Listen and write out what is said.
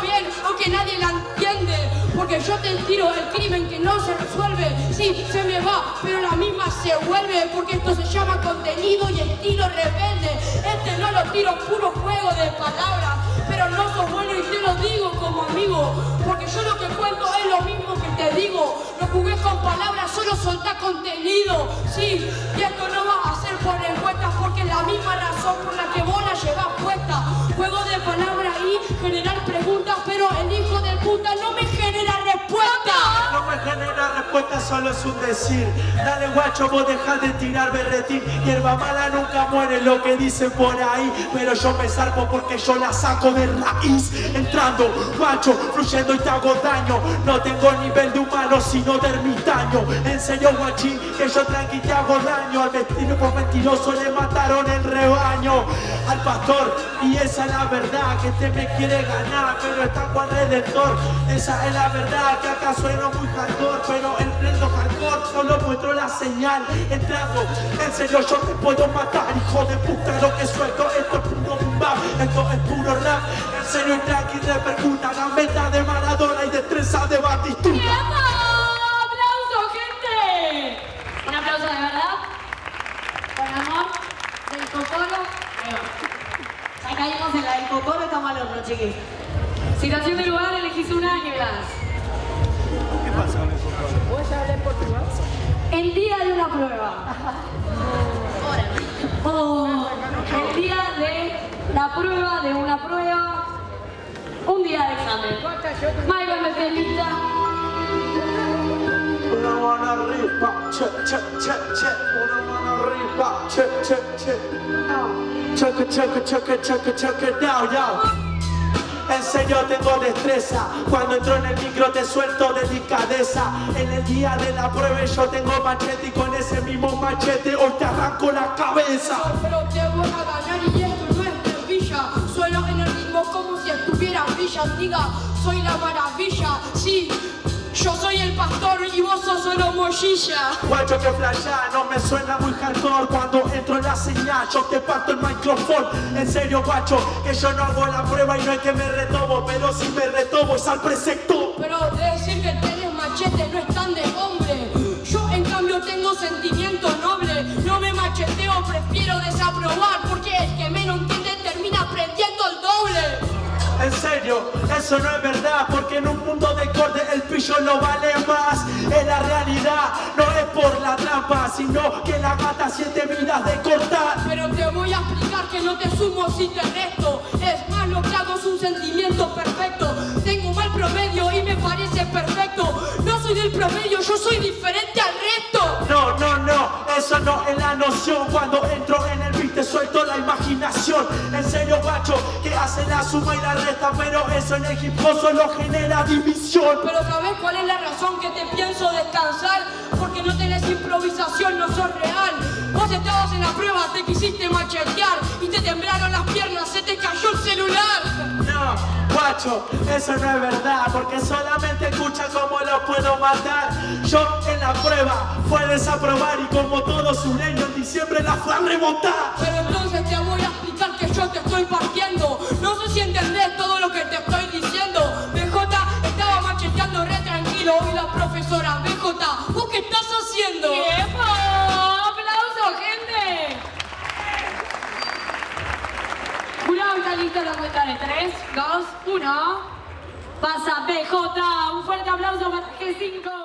Bien, aunque nadie la entiende. Porque yo te tiro el crimen que no se resuelve. Sí, se me va, pero la misma se vuelve. Porque esto se llama contenido y estilo rebelde. Este no lo tiro puro juego de palabras. Pero no sos bueno y te lo digo como amigo. Porque yo lo que cuento es lo mismo que te digo. No jugué con palabras, solo soltá contenido. Sí, respuesta, solo es un decir. Dale guacho, vos dejá de tirar berretín. Hierba mala nunca muere, lo que dicen por ahí. Pero yo me zarpo porque yo la saco de raíz. Entrando, guacho, fluyendo y te hago daño. No tengo nivel de humano, sino de ermitaño. En serio, guachín, que yo tranqui te hago daño. Al destino por mentiroso le mataron el rebaño. Al pastor, y esa es la verdad, que te me quiere ganar, pero está con redentor. Esa es la verdad, que acá sueno muy hardcore, pero el prendo hardcore solo muestro la señal. Entrando, en serio yo te puedo matar, hijo de puta, lo que suelto, esto es puro bumba, esto es puro rap. En serio, tranqui, repercuta, la meta de Maradona y destreza de Batistuta. ¡Aplauso, gente! Un aplauso de verdad. Con amor. Del cocoro. Ya caímos en la del cocoro, estamos al otro, chiquis. Situación de lugar, elegís una y verás. El día de una prueba. Oh, el día de la prueba de una prueba. Un día de examen. Michael Metelita. Una mano arriba, che, che, che, che. Una mano arriba, che, che, che. Choque, choque, choque, choque, choque, down, down. En serio tengo destreza, cuando entro en el micro te suelto delicadeza. En el día de la prueba yo tengo machete y con ese mismo machete hoy te arranco la cabeza. Pero te voy a ganar y esto no es. Suelo en el ritmo como si estuviera villa. Diga, soy la maravilla. Sí, yo soy el pastor y vos sos solo mollilla. Guacho que flasha, no me suena muy hardcore Cuando entro en la señal, yo te parto el micrófono En serio guacho, que yo no hago la prueba y no es que me retomo Pero si me retomo es al precepto Pero de decir que tenés machete no es tan de hombre. Yo en cambio tengo sentimiento noble. No me macheteo, prefiero desaprobar. Porque el que menos En eso no es verdad Porque en un mundo de corte el pillo no vale más Es la realidad, no es por la trampa Sino que la gata siente vidas de cortar Pero te voy a explicar que no te sumo si te resto. Es más, lo que hago es un sentimiento perfecto. Tengo mal promedio y me parece perfecto. No soy del promedio, yo soy diferente al resto. No, no, no, eso no es la noción Cuando entro en el beat te suelto la imaginación En serio guacho, y la resta Pero eso en el hip hop solo genera división Pero ¿sabes cuál es la razón que te pienso descansar? Porque no tenés improvisación, no sos real. Vos estabas en la prueba, te quisiste machetear y te temblaron las piernas, se te cayó el celular. No, guacho, eso no es verdad Porque solamente escucha cómo lo puedo matar Yo en la prueba fue desaprobar Y como todo sureño en diciembre la fue a remontar Pero entonces te voy a te estoy partiendo. No sé si entendés todo lo que te estoy diciendo. BJ estaba macheteando re tranquilo y la profesora, BJ, ¿vos qué estás haciendo? ¡Tiempo! ¡Aplauso, gente! Jurado está listo la cuenta de 3, 2, 1. Pasa PJ. Un fuerte aplauso para G5.